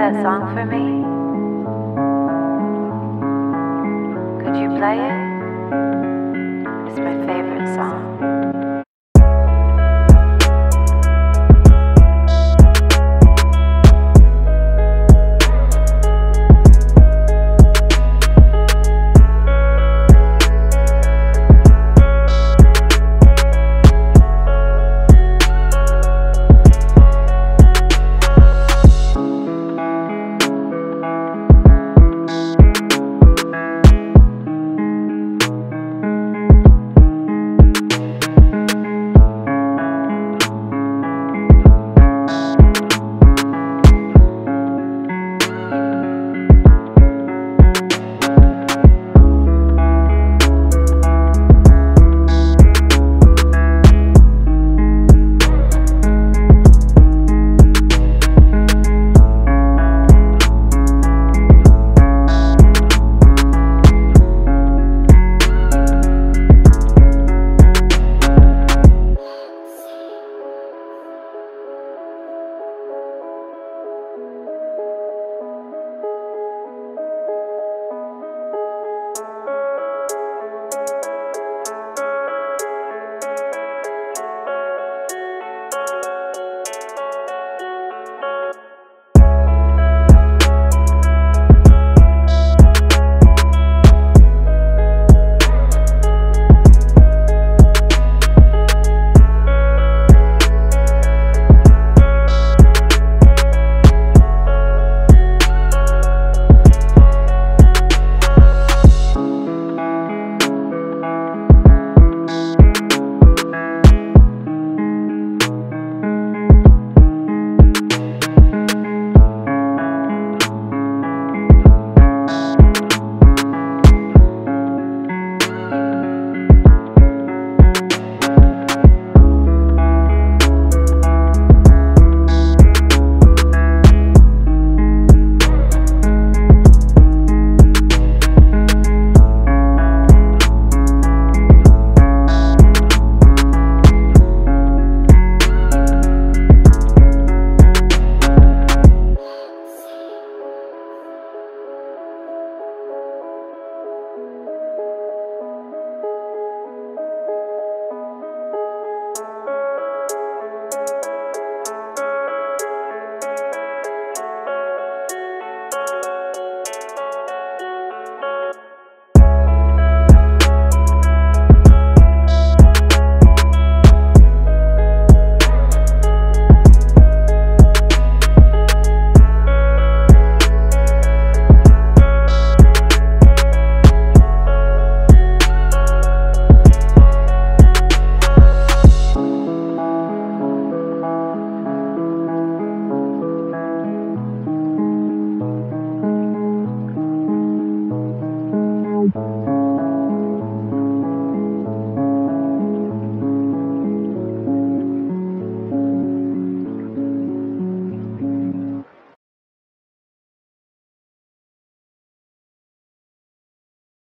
that song for me? Could you play it? It's my favorite song.